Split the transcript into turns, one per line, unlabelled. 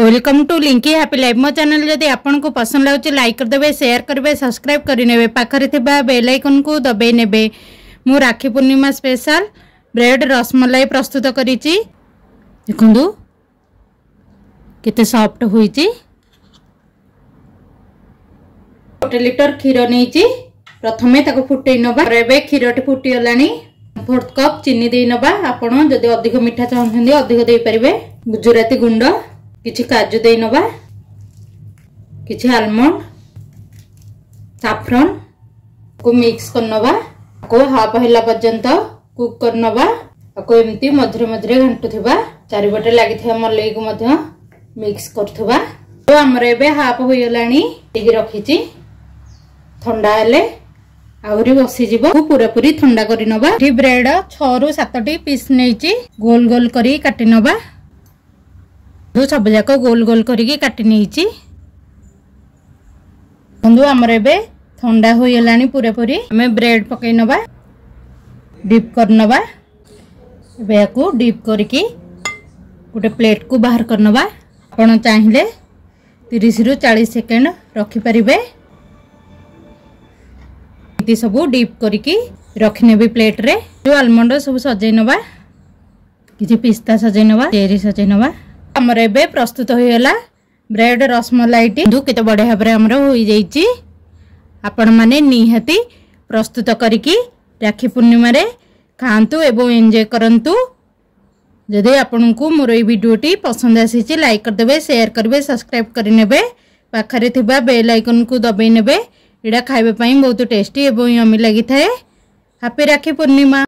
welcome to Linki happy life Md channel যদি আপনার পসন্দ লাগুচি লাইক করেদেবে সেয়ার করবে সবসক্রাইব করে নেবে পাখে থাকা বেল আইকন কু দবাই নেবে মু রাখি পূর্ণিমা স্পেশাল ব্রেড রসমলাই প্রস্তুত করেছি দেখুন কেতে সফট হয়েছি গোটে লিটর ক্ষীর নিয়েছি প্রথমে তাকে ফুটাই নেবা এবে ক্ষীরটি ফুটিগলা ফোর্থ কপ চিনি দিয়ে নেবা আপনার যদি অধিক মিঠা চাহুন অধিক দিয়ে পারে গুজরাটি গুণ্ড କିଛି କାଜୁ ଦେଇନେବା କିଛି ଆଲମଣ୍ଡ ସାଫ୍ରନ୍କୁ ମିକ୍ସ କରିନେବା ତାକୁ ହାଫ୍ ହେଲା ପର୍ଯ୍ୟନ୍ତ କୁକ୍ କରିନେବା ତାକୁ ଏମିତି ମଝିରେ ମଝିରେ ଘାଣ୍ଟୁଥିବା ଚାରିପଟେ ଲାଗିଥିବା ମଲେଇକୁ ମଧ୍ୟ ମିକ୍ସ କରୁଥିବା ତ ଆମର ଏବେ ହାଫ୍ ହୋଇଗଲାଣି ଟିକେ ରଖିଛି ଥଣ୍ଡା ହେଲେ ଆହୁରି ବସିଯିବ ପୁରାପୁରି ଥଣ୍ଡା କରିନେବା ଏଠି ବ୍ରେଡ ଛଅରୁ ସାତଟି ପିସ୍ ନେଇଛି ଗୋଲ ଗୋଲ କରି କାଟିନେବା लड्डू सब जाक गोल गोल करेंगे बंधु आमर एवं थंडा होगा पूरा पूरी आम ब्रेड पकई नवा डीप कर नवा को डीप करके गोटे प्लेट को बाहर कर नवा आपत चाहिए तीस रु चालीस सेकेंड रखिपर इत सब डीप करके रखने भी प्लेट रे जो आलमंड सब सजे नवा किसी पिस्ता सजे नवा चेरी सजे नवा आमर एवं प्रस्तुत हो गला ब्रेड रसमलाई टी के बढ़िया भाव हो आपण मैने प्रस्तुत करी राखी पूर्णिम खातु एवं एंजय करूँ जदि आपण को मोर योटी पसंद आसी लाइक करदे सेयार करेंगे सब्सक्राइब करे पाखे थोड़ा बेल आइकन को दबे ने खावाप बहुत टेस्टी एवं यमी लगी हापी राखी पूर्णिमा